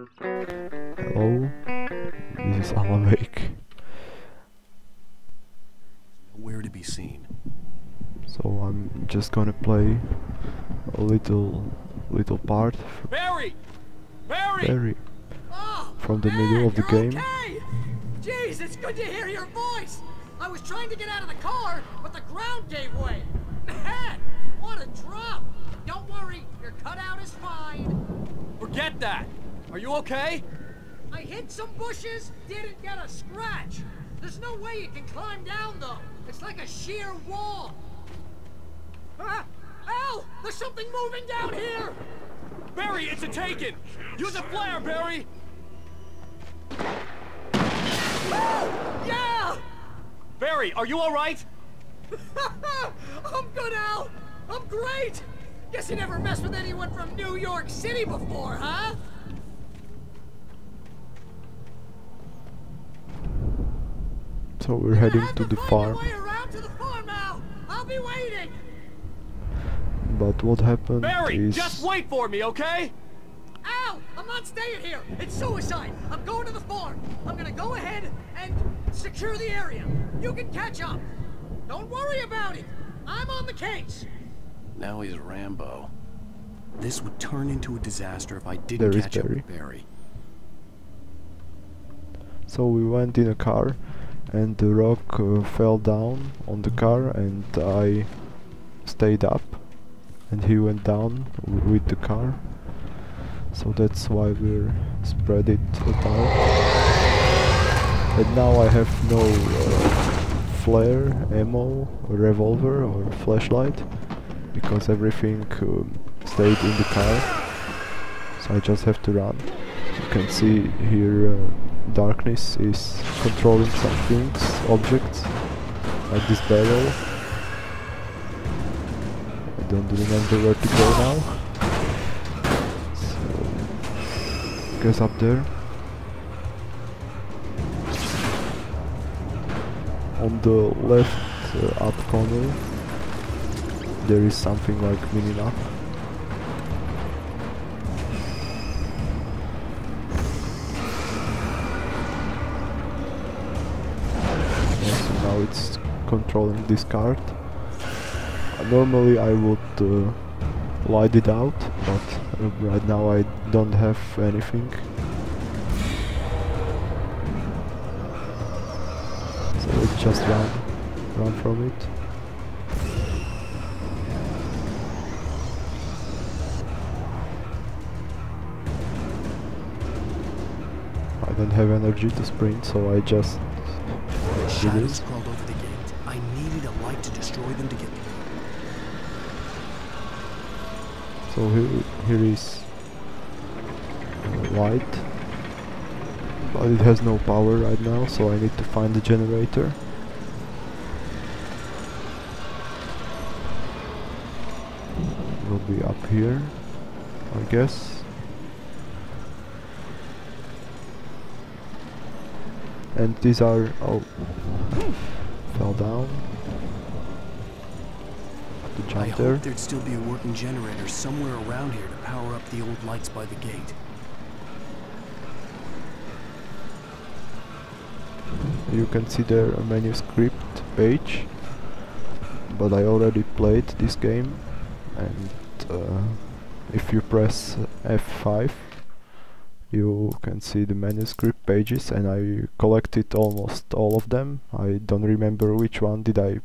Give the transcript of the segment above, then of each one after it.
Oh, Hello, this is Alan Wake. Where to be seen. So I'm just gonna play a little little part f- Barry! Barry! Oh, from the man, middle of the game. Okay. Jeez, it's good to hear your voice. I was trying to get out of the car, but the ground gave way. Man, what a drop. Don't worry, your cutout is fine. Forget that! Are you okay? I hit some bushes, didn't get a scratch. There's no way you can climb down, though. It's like a sheer wall. Ah, Al, there's something moving down here. Barry, it's a taken! Use a flare, Barry! Yeah! Barry, are you alright? I'm good, Al. I'm great. Guess you never messed with anyone from New York City before, huh? So we're heading to the farm. your way around to the farm, Al. I'll be waiting. But what happened Barry, is just wait for me, okay? Al, I'm not staying here. It's suicide. I'm going to the farm. I'm gonna go ahead and secure the area. You can catch up. Don't worry about it. I'm on the case. Now he's Rambo. This would turn into a disaster if I didn't There is catch up Barry. with Barry. so we went in a car and the rock uh, fell down on the car and I stayed up and he went down with the car. So that's why we're spread it apart. And now I have no uh, flare, ammo, revolver or flashlight because everything um, stayed in the car. So I just have to run. You can see here uh, darkness is controlling some things, objects, like this barrel. I don't remember where to go now. So, guess up there. On the left uh, up corner, there is something like mini map. Controlling this card. Uh, normally I would uh, light it out, but uh, right now I don't have anything. So let's just run, run from it. I don't have energy to sprint, so I just. crawled over the gate. I needed a light to destroy them to get through. So here, here is uh, light, but it has no power right now, so I need to find the generator. Will be up here, I guess. And these are oh fell down. To I jump there. hoped there'd still be a working generator somewhere around here to power up the old lights by the gate. You can see there a manuscript page, but I already played this game, and uh, if you press F5, you can see the manuscript pages, and I collected almost all of them. I don't remember which one did I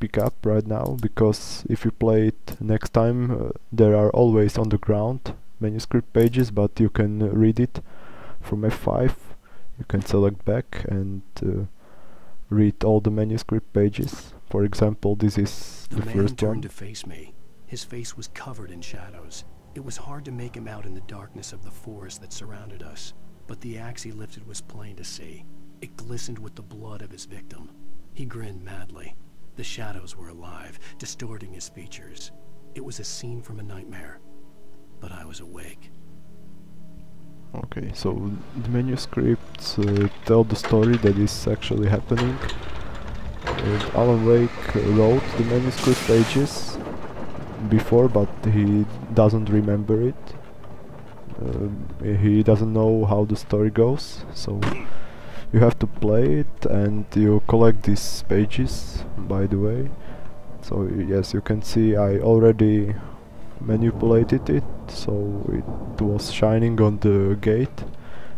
pick up right now, because if you play it next time, uh, there are always on the ground manuscript pages, but you can read it from F5 you can select back and uh, read all the manuscript pages. For example, this is The the, man first turned one. to face me. His face was covered in shadows. It was hard to make him out in the darkness of the forest that surrounded us, but the axe he lifted was plain to see. It glistened with the blood of his victim. He grinned madly. The shadows were alive, distorting his features. It was a scene from a nightmare, but I was awake. Okay, so the manuscripts uh, tell the story that is actually happening. Uh, Alan Wake uh, wrote the manuscript pages before, but he doesn't remember it. um, he doesn't know how the story goes, so you have to play it and you collect these pages by the way. So yes, you can see I already manipulated it, so it was shining on the gate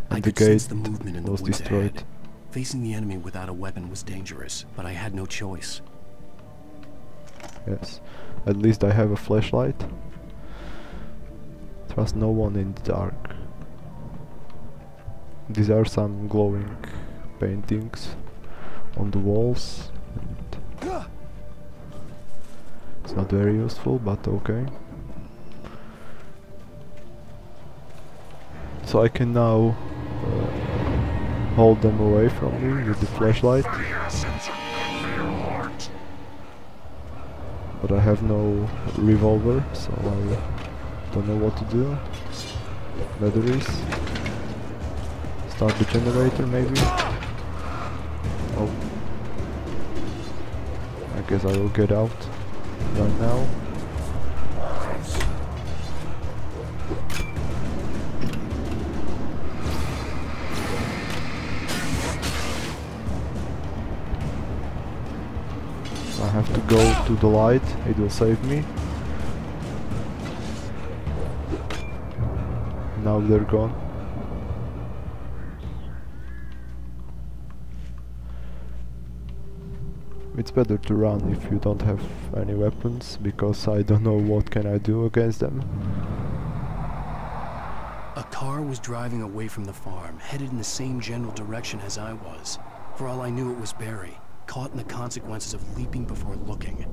I and the gate the movement in was woods destroyed. ahead. Facing the enemy without a weapon was dangerous, but I had no choice. Yes, at least I have a flashlight. Trust no one in the dark. These are some glowing paintings on the walls. It's not very useful, but okay. So I can now uh, hold them away from me with the flashlight. But I have no revolver, so I don't know what to do. Batteries. Start the generator maybe. I guess I will get out right now. I have to go to the light, it will save me. Now they're gone. It's better to run if you don't have any weapons, because I don't know what can I do against them. A car was driving away from the farm, headed in the same general direction as I was. For all I knew, it was Barry, caught in the consequences of leaping before looking.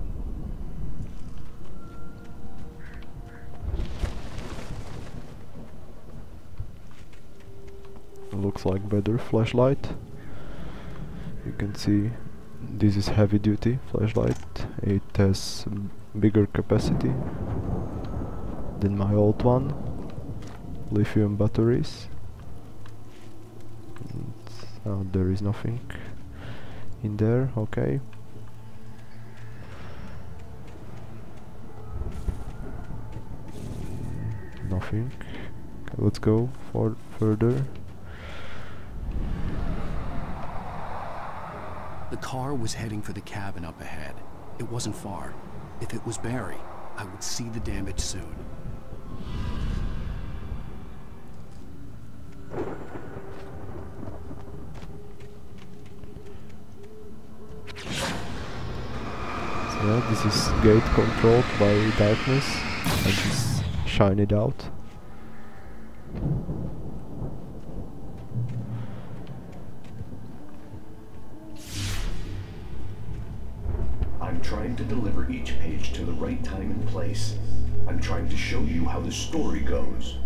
Looks like better flashlight. You can see this is heavy duty flashlight. It has bigger capacity than my old one. Lithium batteries. And, uh, there is nothing in there, okay. Nothing. Let's go for further. The car was heading for the cabin up ahead. It wasn't far. If it was Barry, I would see the damage soon. So yeah, this is gate controlled by darkness. I just shine it out. Right time and place. I'm trying to show you how the story goes.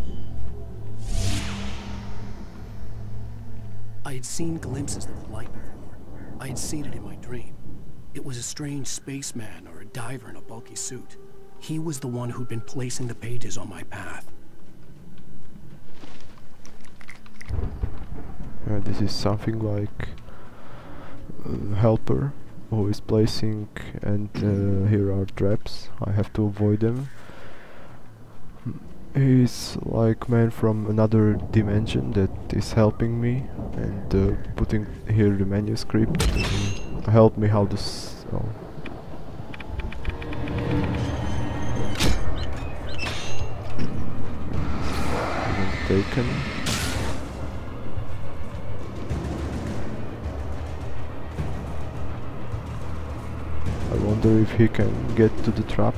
I had seen glimpses of the light before. I had seen it in my dream. It was a strange spaceman or a diver in a bulky suit. He was the one who'd been placing the pages on my path. Uh, this is something like uh, helper who is placing and uh, here are traps. I have to avoid them. He's like man from another dimension that is helping me and uh, putting here the manuscript to help me how this. Oh. Taken. Wonder if he can get to the trap.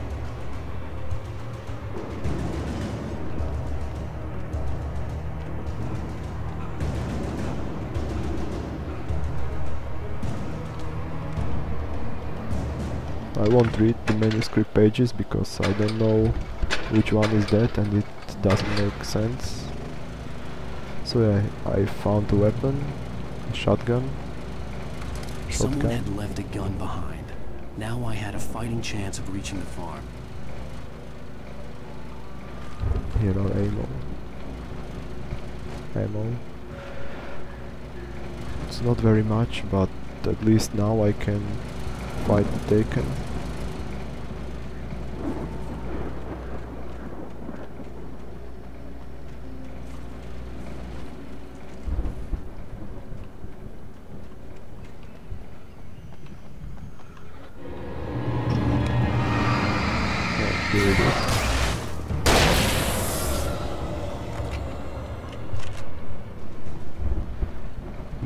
I won't read the manuscript pages because I don't know which one is that and it doesn't make sense. So yeah, I found a weapon, a shotgun. Someone Shotgun. had left a gun behind. Now I had a fighting chance of reaching the farm. Here are ammo. Ammo. It's not very much, but at least now I can fight the Taken.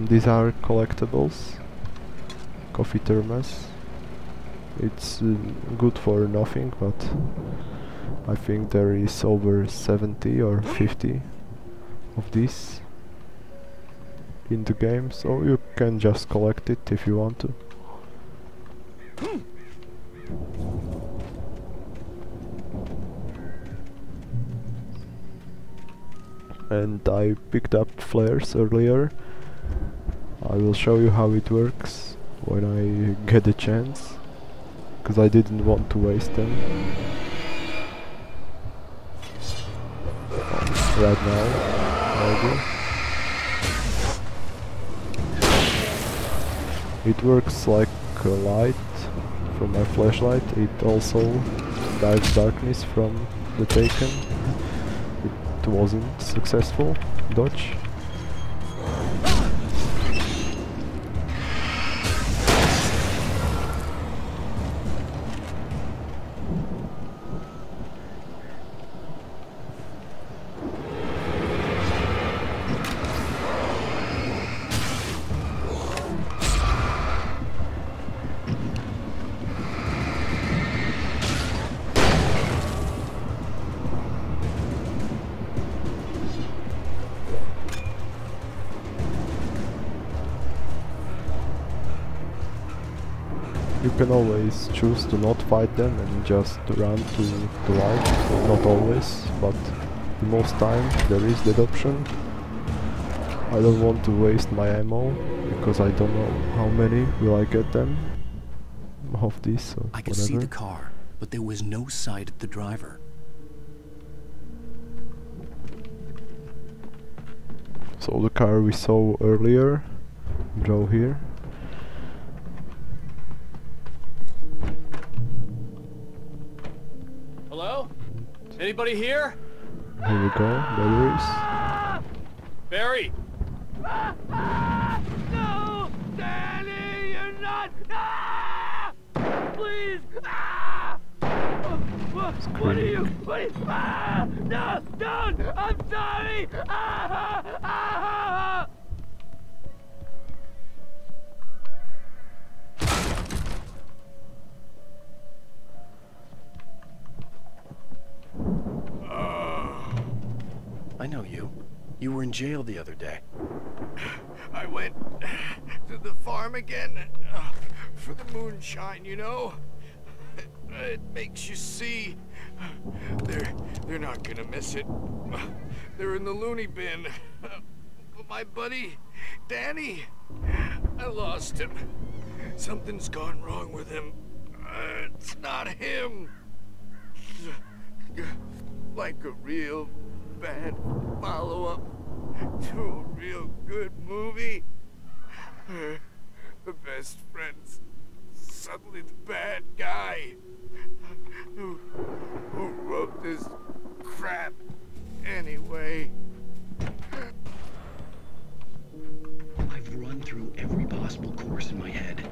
These are collectibles. Coffee thermos. It's uh, good for nothing, but I think there is over 70 or 50 of these in the game, so you can just collect it if you want to. and I picked up flares earlier. I will show you how it works when I get a chance, because I didn't want to waste them. right now, maybe. It works like a light from my flashlight. It also dives darkness from the taken it wasn't successful. Dodge. Can always choose to not fight them and just run to the light. Not always, but most time there is that option. I don't want to waste my ammo because I don't know how many will I get them of these. So I could whatever. see the car, but there was no sight of the driver. So the car we saw earlier drove here. Anybody here? Here we go, batteries. Barry! No! Danny, you're not! Ah! Please! Ah! What, what are you? What are you? Ah! No! Don't! I'm sorry! Ah! Ah! Ah! I know you. You were in jail the other day. I went to the farm again for the moonshine, you know? It, makes you see. They're, they're not gonna miss it. They're in the loony bin. But my buddy, Danny, I lost him. Something's gone wrong with him. It's not him. Like a real bad follow-up to a real good movie. The best friend's suddenly the bad guy. Who, who wrote this crap anyway? I've run through every possible course in my head.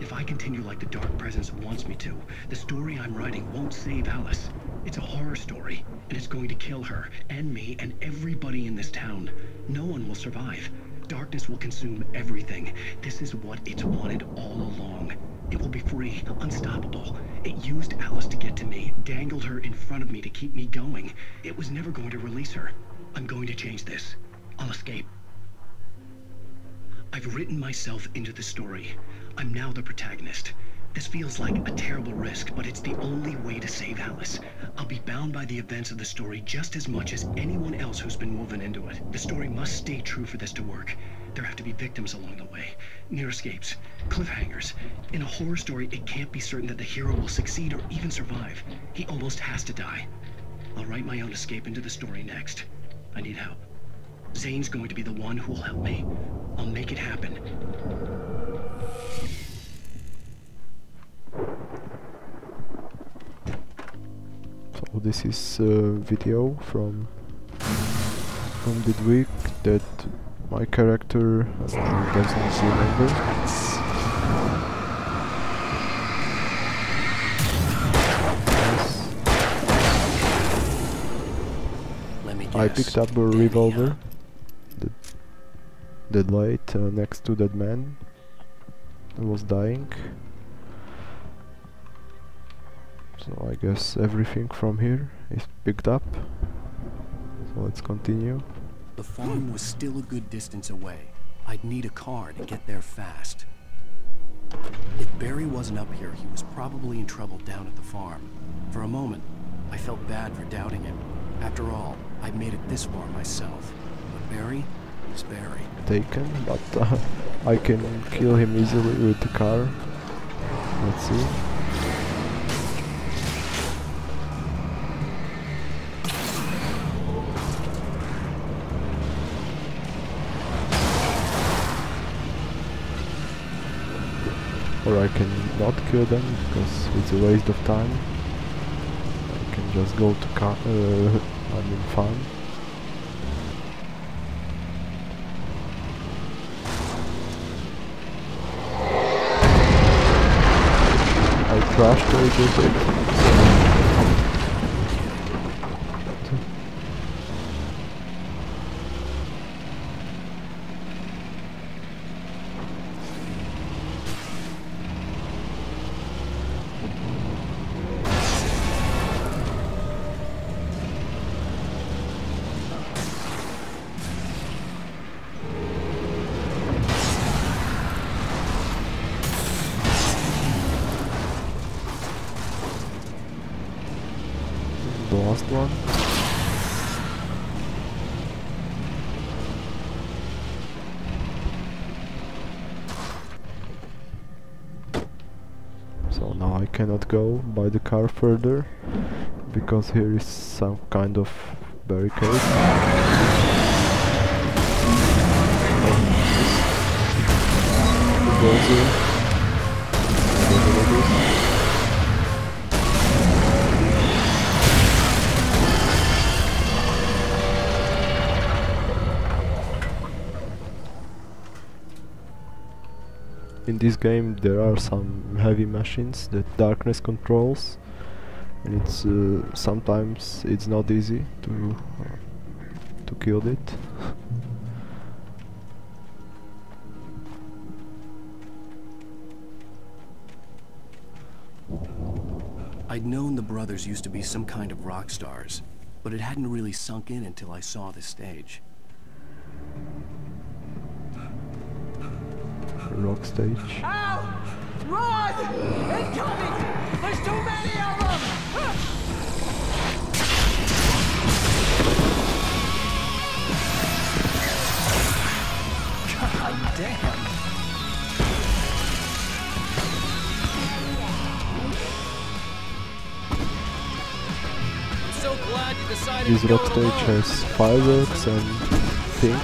If I continue like the Dark Presence wants me to, the story I'm writing won't save Alice. It's a horror story, and it's going to kill her, and me, and everybody in this town. No one will survive. Darkness will consume everything. This is what it's wanted all along. It will be free, unstoppable. It used Alice to get to me, dangled her in front of me to keep me going. It was never going to release her. I'm going to change this. I'll escape. I've written myself into the story. I'm now the protagonist. This feels like a terrible risk, but it's the only way to save Alice. I'll be bound by the events of the story just as much as anyone else who's been woven into it. The story must stay true for this to work. There have to be victims along the way, near escapes, cliffhangers. In a horror story, it can't be certain that the hero will succeed or even survive. He almost has to die. I'll write my own escape into the story next. I need help. Zane's going to be the one who will help me. I'll make it happen. This is a video from from the week that my character doesn't remember. Yes, Let me guess. I picked up a revolver. The dead light uh, next to that man who was dying. So I guess everything from here is picked up. So let's continue. The farm was still a good distance away. I'd need a car to get there fast. If Barry wasn't up here, he was probably in trouble down at the farm. For a moment, I felt bad for doubting him. After all, I'd made it this far myself. But Barry is Barry. taken, but uh, I can kill him easily with the car. Let's see. Kill them because it's a waste of time. I can just go to car. Uh, I mean farm. I crashed a little I cannot go by the car further because here is some kind of barricade. In this game there are some heavy machines that darkness controls and it's uh, sometimes it's not easy to uh, to kill it I'd known the brothers used to be some kind of rock stars, but it hadn't really sunk in until I saw the stage. rock stage Al! Run! Incoming! There's too many of them! God damn! I'm so glad you decided this rock it stage has fireworks and things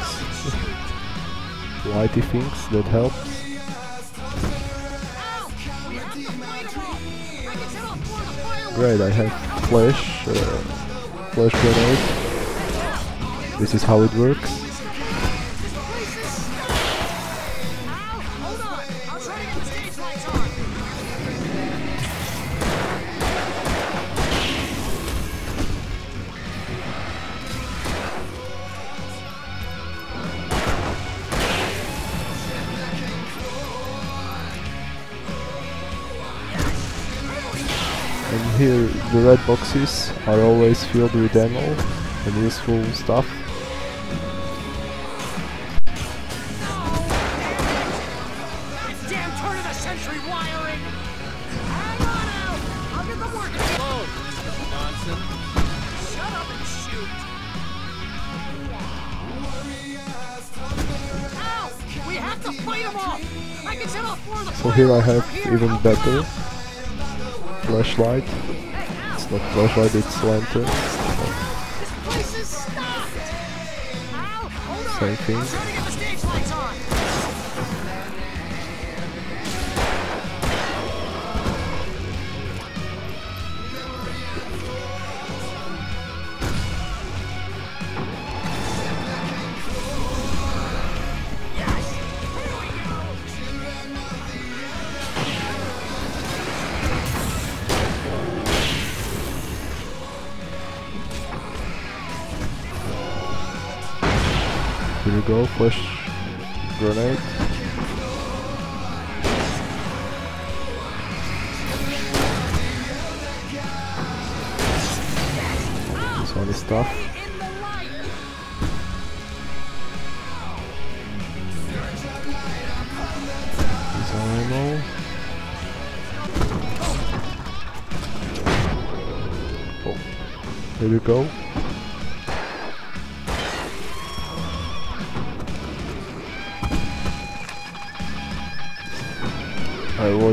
whitey things that help great I have flash uh, flash grenade. This is how it works here the red boxes are always filled with ammo and useful stuff. It's damn turn of the century wiring! Hang on, Al! I'll get them working! Alone, Johnson. Shut up and shoot! Al! We have to fight them all! I can set off more of the So here I have even better me out. Flashlight. It's not flashlight, it's lantern. This place is stopped! Al, hold on! Same thing. Go, flash grenade. This one is tough. In the light! This ammo. Oh, here we go.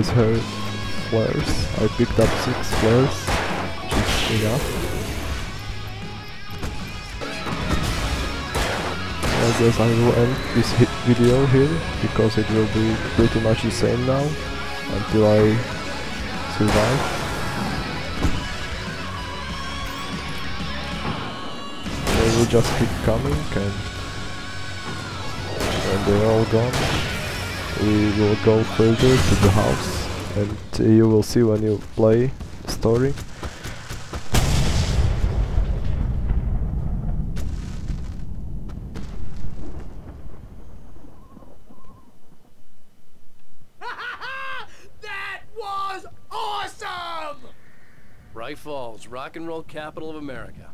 I always heard flares. I picked up six flares, which is enough. I guess I will end this video here because it will be pretty much the same now until I survive. They will just keep coming and when they're all gone we will go further to the house and uh, you will see when you play the story. that was awesome! Bright Falls, rock and roll capital of America.